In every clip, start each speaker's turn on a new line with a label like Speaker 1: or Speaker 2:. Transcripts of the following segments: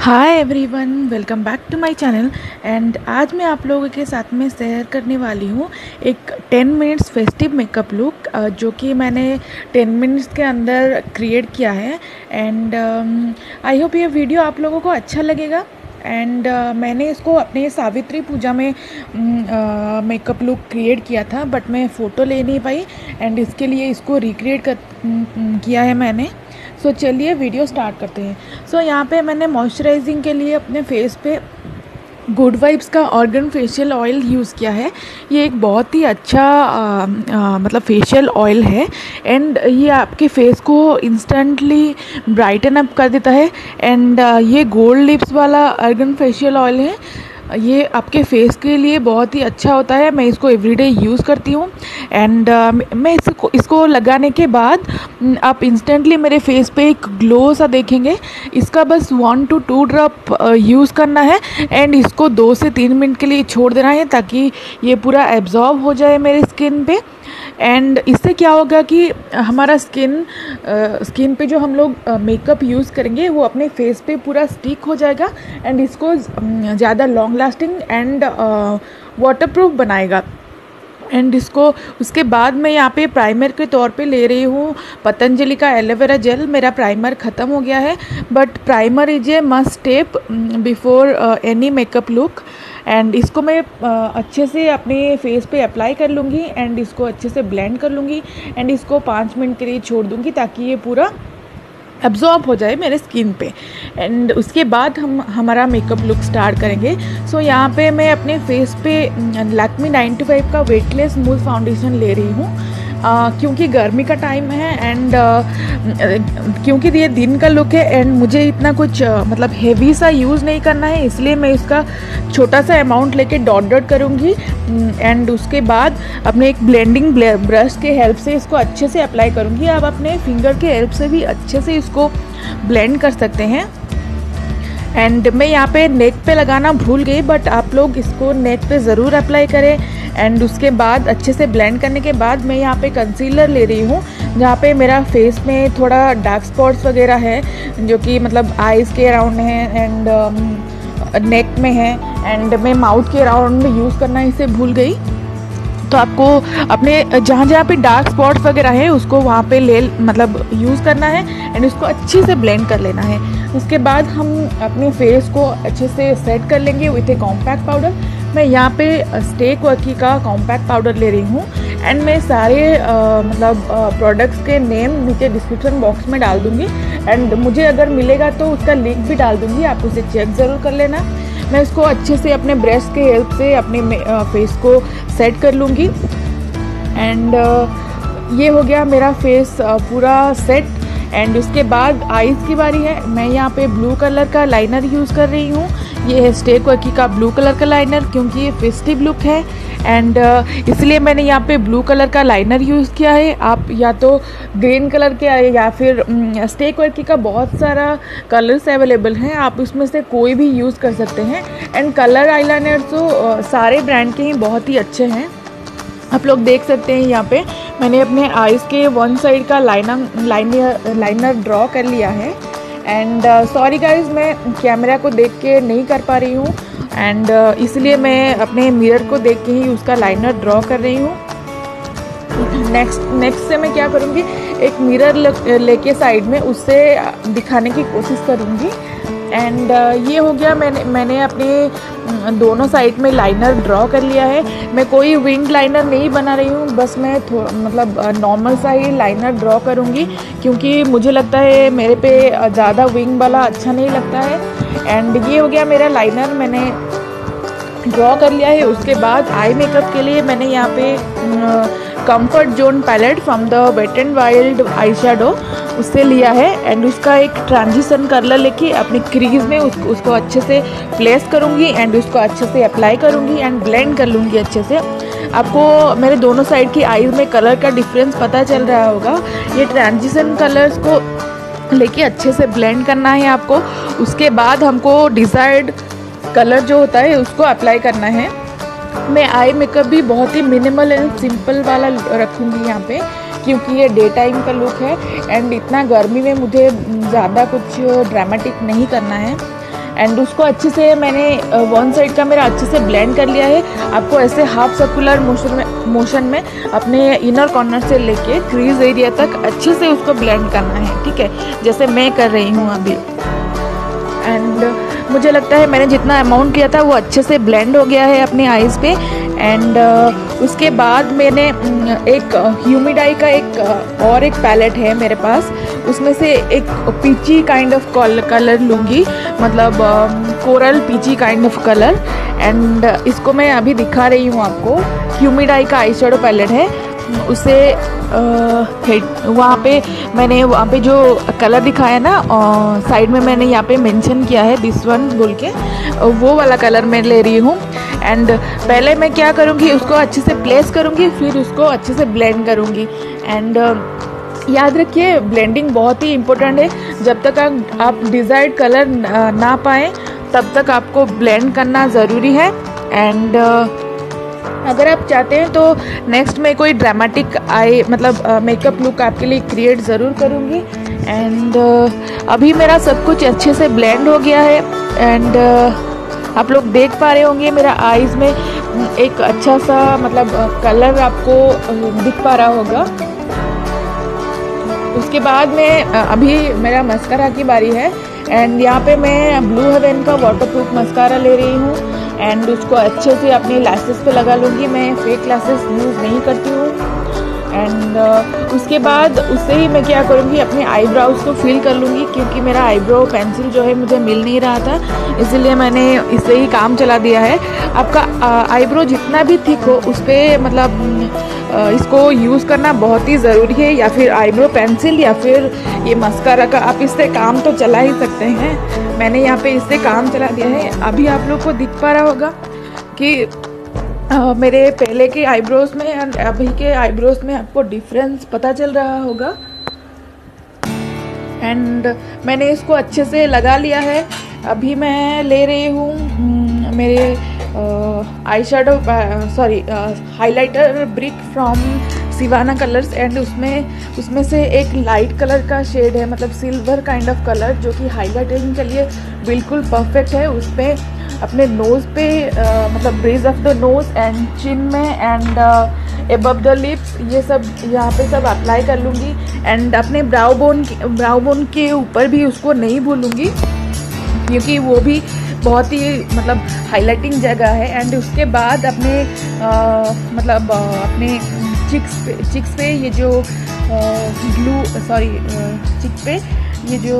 Speaker 1: Hi everyone welcome back to my channel and आज मैं आप लोगों के साथ में शेयर करने वाली हूँ एक 10 मिनट्स फेस्टिव मेकअप लुक जो कि मैंने 10 मिनट्स के अंदर क्रिएट किया है। एंड आई होप ये वीडियो आप लोगों को अच्छा लगेगा। एंड uh, मैंने इसको अपने सावित्री पूजा में मेकअप लुक क्रिएट किया था बट मैं फ़ोटो ले नहीं पाई। एंड इसके लिए इसको रिक्रिएट कर किया है मैंने। सो so, चलिए वीडियो स्टार्ट करते हैं. सो so, यहाँ पे मैंने मॉइस्चराइजिंग के लिए अपने फेस पे गुड वाइब्स का ऑर्गन फेशियल ऑयल यूज़ किया है. ये एक बहुत ही अच्छा आ, आ, मतलब फेशियल ऑयल है. एंड ये आपके फेस को इंस्टेंटली ब्राइटन अप कर देता है. एंड ये गोल्ड लिप्स वाला ऑर्गन फेशियल ऑयल है. ये आपके फेस के लिए बहुत ही अच्छा होता है। मैं इसको एवरीडे यूज़ करती हूँ। एंड uh, मैं इसको इसको लगाने के बाद आप इंस्टेंटली मेरे फेस पे एक ग्लो सा देखेंगे। इसका बस one to two drop use करना है। एंड इसको दो से तीन मिनट के लिए छोड़ देना है ताकि ये पूरा एब्जॉर्ब हो जाए मेरे स्किन पे। एंड इससे क्या होगा कि हमारा स्किन स्किन पे जो हम लोग मेकअप यूज़ करेंगे, वो अपने फेस पे पूरा स्टिक हो जाएगा एंड इसको ज़्यादा लॉन्ग लास्टिंग एंड वाटरप्रूफ बनाएगा। एंड इसको, उसके बाद मैं यहाँ पे प्राइमर के तौर पे ले रही हूँ। पतंजलि का एलोवेरा जेल मेरा प्राइमर ख़त्म हो गया है। But primer is a must step before any makeup look and इसको मैं अच्छे से अपने फेस पे अप्लाई कर लूँगी एंड इसको अच्छे से ब्लेंड कर लूँगी एंड इसको पाँच मिनट के लिए छोड़ दूँगी ताकि ये पूरा एब्जॉर्ब हो जाए मेरे स्किन पे। एंड उसके बाद हम हमारा मेकअप लुक स्टार्ट करेंगे। सो so, यहाँ पे मैं अपने फेस पे लैक्मी 95 का वेटलेस मूल फाउंडेशन ले रही हूँ। क्योंकि गर्मी का टाइम है एंड क्योंकि ये दिन का लुक है एंड मुझे इतना कुछ मतलब हेवी सा यूज़ नहीं करना है, इसलिए मैं इसका छोटा सा अमाउंट लेके डॉट डॉट करूँगी एंड उसके बाद अपने एक ब्लेंडिंग ब्रश के हेल्प से इसको अच्छे से अप्लाई करूँगी। आप अपने फिंगर के हेल्प से भी अच्छे से इसको ब्लेंड कर सकते हैं। एंड मैं यहाँ पे नेक पे लगाना भूल गई बट आप लोग इसको नेक पे ज़रूर अप्लाई करें। एंड उसके बाद अच्छे से ब्लेंड करने के बाद मैं यहाँ पे कंसीलर ले रही हूँ जहाँ पे मेरा फेस में थोड़ा डार्क स्पॉट्स वगैरह है जो कि मतलब आइज़ के अराउंड है एंड नेक um, में है एंड मैं माउथ के अराउंड यूज़ करना इसे भूल गई। तो आपको अपने जहाँ जहाँ पे डार्क स्पॉट्स वगैरह है उसको वहाँ पे ले मतलब यूज़ करना है एंड उसको अच्छे से ब्लेंड कर लेना है। उसके बाद हम अपने फेस को अच्छे से सेट कर लेंगे विथ ए कॉम्पैक्ट पाउडर मैं यहाँ पे स्टेक वर्की का कॉम्पैक्ट पाउडर ले रही हूँ एंड मैं सारे आ, मतलब प्रोडक्ट्स के नेम नीचे डिस्क्रिप्शन बॉक्स में डाल दूँगी एंड मुझे अगर मिलेगा तो उसका लिंक भी डाल दूँगी आप उसे चेक ज़रूर कर लेना। मैं इसको अच्छे से अपने ब्रश के हेल्प से अपने फेस को सेट कर लूँगी एंड ये हो गया मेरा फेस पूरा सेट एंड उसके बाद आईज़ की बारी है। मैं यहाँ पे ब्लू कलर का लाइनर यूज़ कर रही हूँ ये है स्टेक वर्की का ब्लू कलर का लाइनर क्योंकि ये फेस्टिव लुक है एंड uh, इसलिए मैंने यहाँ पे ब्लू कलर का लाइनर यूज़ किया है। आप या तो ग्रीन कलर के या फिर स्टेक um, वर्की का बहुत सारा कलर्स अवेलेबल हैं। आप उसमें से कोई भी यूज़ कर सकते हैं। एंड कलर आईलाइनर तो uh, सारे ब्रांड के ही बहुत ही अच्छे हैं। आप लोग देख सकते हैं यहाँ पे मैंने अपने आइज़ के वन साइड का लाइनर लाइनर लाइनर ड्रॉ कर लिया है। एंड सॉरी गाइज़ मैं कैमरा को देख के नहीं कर पा रही हूँ। एंड uh, इसलिए मैं अपने मिरर को देख के ही उसका लाइनर ड्रॉ कर रही हूँ। नेक्स्ट नेक्स्ट से मैं क्या करूँगी? एक मिरर लेके साइड में उससे दिखाने की कोशिश करूँगी। एंड uh, ये हो गया मैंने मैंने अपने दोनों साइड में लाइनर ड्रॉ कर लिया है। मैं कोई विंग लाइनर नहीं बना रही हूँ बस मैं मतलब नॉर्मल सा ही लाइनर ड्रॉ करूँगी क्योंकि मुझे लगता है मेरे पे ज़्यादा विंग वाला अच्छा नहीं लगता है। एंड ये हो गया मेरा लाइनर मैंने ड्रॉ कर लिया है। उसके बाद आई मेकअप के लिए मैंने यहाँ पे comfort zone palette from the Wet and Wild eye shadow उससे लिया है एंड उसका एक ट्रांजिशन कलर लेके अपनी क्रीज में उसको उसको अच्छे से प्लेस करूँगी एंड उसको अच्छे से अप्लाई करूँगी एंड ब्लेंड कर लूँगी अच्छे से। आपको मेरे दोनों साइड की आईज में कलर का डिफरेंस पता चल रहा होगा। ये ट्रांजिशन कलर्स को लेके अच्छे से ब्लेंड करना है आपको। उसके बाद हमको डिज़ायर्ड कलर जो होता है उसको अप्लाई करना है। मैं आई मेकअप भी बहुत ही मिनिमल एंड सिंपल वाला रखूँगी यहाँ पे। क्योंकि ये डे टाइम का लुक है एंड इतना गर्मी में मुझे ज़्यादा कुछ ड्रामेटिक नहीं करना है। एंड उसको अच्छे से मैंने वन साइड का मेरा अच्छे से ब्लेंड कर लिया है। आपको ऐसे हाफ़ सर्कुलर मोशन में मोशन में अपने इनर कॉर्नर से लेके क्रीज एरिया तक अच्छे से उसको ब्लेंड करना है, ठीक है? जैसे मैं कर रही हूँ अभी। एंड मुझे लगता है मैंने जितना अमाउंट किया था वो अच्छे से ब्लेंड हो गया है अपने आइज़ पे। एंड uh, उसके बाद मैंने एक ह्यूमिडाई का एक uh, और एक पैलेट है मेरे पास। उसमें से एक पीची काइंड ऑफ़ कलर लूँगी। मतलब coral peachy kind of colour and इसको मैं अभी दिखा रही हूँ आपको। ह्यूमिडाई का आई पैलेट है। उसे वहाँ पे मैंने, वहाँ पे जो कलर दिखाया ना साइड में मैंने यहाँ पे मेंशन किया है दिस वन बोल के, वो वाला कलर मैं ले रही हूँ। एंड पहले मैं क्या करूँगी, उसको अच्छे से प्लेस करूँगी, फिर उसको अच्छे से ब्लेंड करूँगी। एंड याद रखिए ब्लेंडिंग बहुत ही इम्पोर्टेंट है। जब तक आप डिज़ायर्ड कलर ना पाएँ, तब तक आपको ब्लेंड करना ज़रूरी है। एंड अगर आप चाहते हैं तो नेक्स्ट में कोई ड्रामेटिक आई मतलब मेकअप लुक आपके लिए क्रिएट ज़रूर करूँगी। एंड uh, अभी मेरा सब कुछ अच्छे से ब्लेंड हो गया है। एंड uh, आप लोग देख पा रहे होंगे मेरा आईज़ में एक अच्छा सा मतलब कलर आपको दिख पा रहा होगा। उसके बाद में अभी मेरा मस्करा की बारी है। एंड यहाँ पे मैं ब्लू हेवन का वाटरप्रूफ मस्कारा ले रही हूँ। एंड उसको अच्छे से अपने लैसेस पे लगा लूँगी। मैं फेक लैसेस यूज़ नहीं करती हूँ। एंड uh, उसके बाद उससे ही मैं क्या करूँगी अपने आईब्राउज को फिल कर लूँगी क्योंकि मेरा आईब्रो पेंसिल जो है मुझे मिल नहीं रहा था। इसीलिए मैंने इससे ही काम चला दिया है। आपका आईब्रो जितना भी थिक हो उस पर मतलब इसको यूज़ करना बहुत ही ज़रूरी है या फिर आईब्रो पेंसिल या फिर ये मस्कारा का। आप इससे काम तो चला ही सकते हैं। मैंने यहाँ पे इससे काम चला दिया है। अभी आप लोग को दिख पा रहा होगा कि आ, मेरे पहले के आईब्रोज में एंड अभी के आईब्रोज में आपको डिफरेंस पता चल रहा होगा। एंड मैंने इसको अच्छे से लगा लिया है। अभी मैं ले रही हूँ मेरे eye shadow sorry highlighter brick from Sivanna colours and उसमें उसमें से एक लाइट कलर का शेड है मतलब सिल्वर काइंड ऑफ़ कलर जो कि हाईलाइटिंग के लिए बिल्कुल परफेक्ट है। उस पर अपने नोज़ पे uh, मतलब bridge of the nose and chin में एंड एबव द लिप्स ये सब यहाँ पे सब अप्लाई कर लूँगी। एंड अपने ब्राउ बोन ब्राउ बोन के ऊपर भी उसको नहीं भूलूँगी क्योंकि वो भी बहुत ही मतलब हाईलाइटिंग जगह है। एंड उसके बाद अपने आ, मतलब आ, अपने चिक्स पे चिक्स पे ये जो ब्लू सॉरी चिक पे ये जो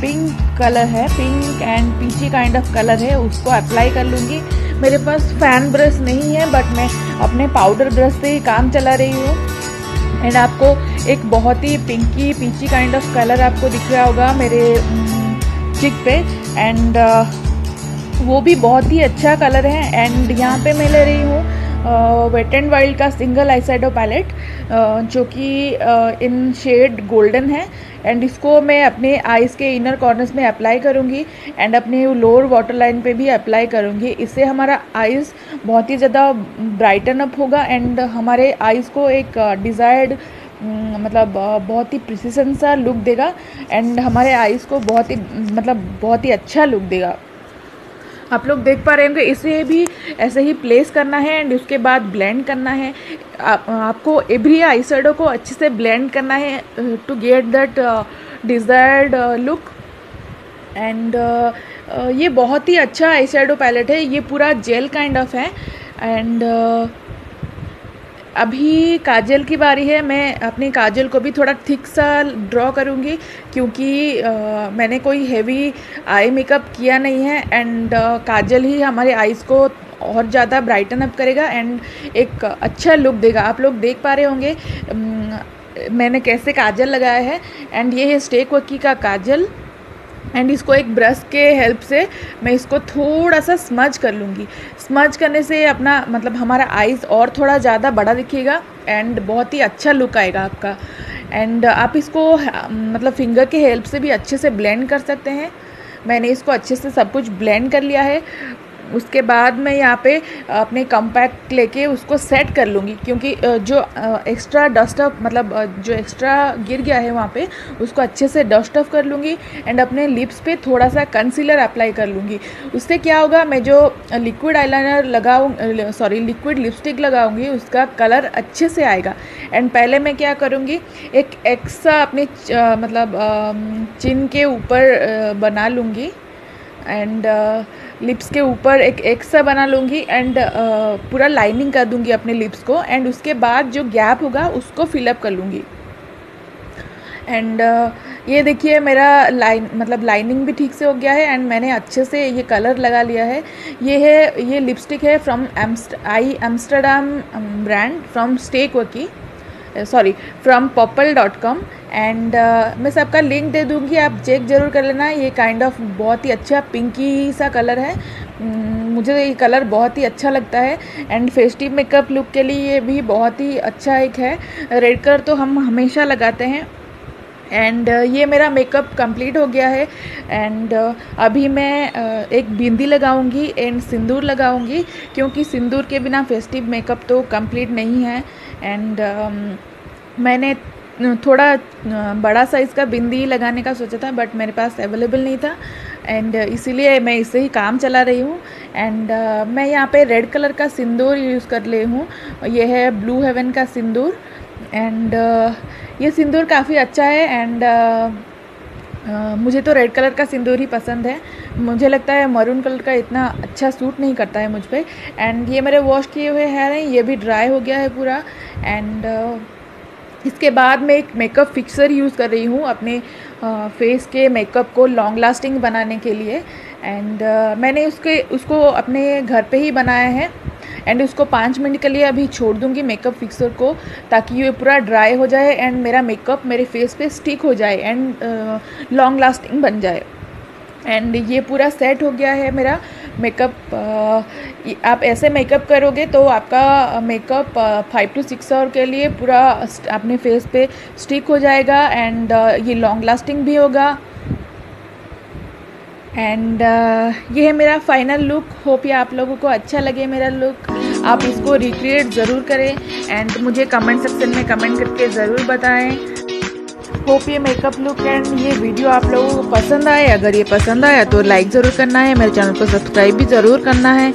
Speaker 1: पिंक कलर है pink and peachy kind of colour है उसको अप्लाई कर लूँगी। मेरे पास फ़ैन ब्रश नहीं है बट मैं अपने पाउडर ब्रश से ही काम चला रही हूँ। एंड आपको एक बहुत ही pinky peachy kind of colour आपको दिख रहा होगा। मेरे चिक पे एंड uh, वो भी बहुत ही अच्छा कलर है एंड यहाँ पे मैं ले रही हूँ वेट एंड वाइल्ड का सिंगल आईसाइडो पैलेट जो कि इन शेड गोल्डन है एंड इसको मैं अपने आइज़ के इनर कॉर्नर्स में अप्लाई करूँगी एंड अपने लोअर वाटर लाइन पे भी अप्लाई करूँगी। इससे हमारा आइज़ बहुत ही ज़्यादा ब्राइटन अप होगा एंड हमारे आइज़ को एक डिज़ायर्ड uh, मतलब बहुत ही प्रिसीसन सा लुक देगा एंड हमारे आइज़ को बहुत ही मतलब बहुत ही अच्छा लुक देगा। आप लोग देख पा रहे होंगे इसे भी ऐसे ही प्लेस करना है एंड उसके बाद ब्लेंड करना है। आप, आपको एवरी आई को अच्छे से ब्लेंड करना है to get that desired look and ये बहुत ही अच्छा आई पैलेट है। ये पूरा जेल काइंड ऑफ़ है। एंड अभी काजल की बारी है मैं अपनी काजल को भी थोड़ा थिक सा ड्रॉ करूँगी क्योंकि आ, मैंने कोई हेवी आई मेकअप किया नहीं है एंड काजल ही हमारे आईज़ को और ज़्यादा ब्राइटन अप करेगा एंड एक अच्छा लुक देगा। आप लोग देख पा रहे होंगे मैंने कैसे काजल लगाया है एंड ये है स्टेक वक्की का काजल। एंड इसको एक ब्रश के हेल्प से मैं इसको थोड़ा सा स्मज कर लूँगी। स्मज करने से अपना मतलब हमारा आइज़ और थोड़ा ज़्यादा बड़ा दिखेगा एंड बहुत ही अच्छा लुक आएगा आपका। एंड आप इसको मतलब फिंगर के हेल्प से भी अच्छे से ब्लेंड कर सकते हैं। मैंने इसको अच्छे से सब कुछ ब्लेंड कर लिया है। उसके बाद मैं यहाँ पे अपने कम्पैक्ट लेके उसको सेट कर लूँगी, क्योंकि जो एक्स्ट्रा डस्ट मतलब जो एक्स्ट्रा गिर गया है वहाँ पे, उसको अच्छे से डस्ट ऑफ़ कर लूँगी एंड अपने लिप्स पे थोड़ा सा कंसीलर अप्लाई कर लूँगी। उससे क्या होगा, मैं जो लिक्विड आईलाइनर लगाऊँ सॉरी लिक्विड लिपस्टिक लगाऊँगी, उसका कलर अच्छे से आएगा। एंड पहले मैं क्या करूँगी, एक एक्स्ट्रा अपने मतलब चिन के ऊपर बना लूँगी। एंड लिप्स के ऊपर एक एक्स बना लूँगी एंड uh, पूरा लाइनिंग कर दूँगी अपने लिप्स को एंड उसके बाद जो गैप होगा उसको फिलअप कर लूँगी। एंड uh, ये देखिए मेरा लाइन मतलब लाइनिंग भी ठीक से हो गया है एंड मैंने अच्छे से ये कलर लगा लिया है। ये है ये लिपस्टिक है from I Amsterdam brand from Stay वकी sorry from Purplle dot com and मैं सबका लिंक दे दूँगी आप चेक ज़रूर कर लेना। ये काइंड ऑफ़ बहुत ही अच्छा पिंकी सा कलर है। Hmm, मुझे ये कलर बहुत ही अच्छा लगता है। एंड फेस्टिव मेकअप लुक के लिए ये भी बहुत ही अच्छा एक है। रेड कलर तो हम हमेशा लगाते हैं। एंड uh, ये मेरा मेकअप कंप्लीट हो गया है। एंड uh, अभी मैं uh, एक बिंदी लगाऊँगी एंड सिंदूर लगाऊँगी। क्योंकि सिंदूर के बिना फेस्टिव मेकअप तो कंप्लीट नहीं है। एंड um, मैंने थोड़ा बड़ा साइज़ का बिंदी लगाने का सोचा था बट मेरे पास अवेलेबल नहीं था। एंड इसीलिए मैं इससे ही काम चला रही हूँ। एंड मैं यहाँ पे रेड कलर का सिंदूर यूज़ कर ली हूँ। ये है ब्लू हेवन का सिंदूर। एंड ये सिंदूर काफ़ी अच्छा है। एंड मुझे तो रेड कलर का सिंदूर ही पसंद है। मुझे लगता है मरून कलर का इतना अच्छा सूट नहीं करता है मुझ पर एंड ये मेरे वॉश किए हुए हेयर हैं, ये भी ड्राई हो गया है पूरा। एंड इसके बाद मैं एक मेकअप फिक्सर यूज़ कर रही हूँ अपने फेस के मेकअप को लॉन्ग लास्टिंग बनाने के लिए। एंड मैंने उसके, उसको अपने घर पे ही बनाया है। एंड उसको पाँच मिनट के लिए अभी छोड़ दूँगी मेकअप फिक्सर को ताकि ये पूरा ड्राई हो जाए एंड मेरा मेकअप मेरे फेस पे स्टिक हो जाए एंड लॉन्ग लास्टिंग बन जाए। एंड ये पूरा सेट हो गया है मेरा मेकअप आप ऐसे मेकअप करोगे तो आपका makeup five to six hour के लिए पूरा अपने फेस पे स्टिक हो जाएगा एंड ये लॉन्ग लास्टिंग भी होगा। एंड uh, ये है मेरा फाइनल लुक होप ये आप लोगों को अच्छा लगे मेरा लुक आप इसको रिक्रिएट ज़रूर करें एंड मुझे कमेंट सेक्शन में कमेंट करके ज़रूर बताएँ। होप ये मेकअप लुक एंड ये वीडियो आप लोगों को पसंद आए। अगर ये पसंद आया तो लाइक ज़रूर करना है। मेरे चैनल को सब्सक्राइब भी ज़रूर करना है।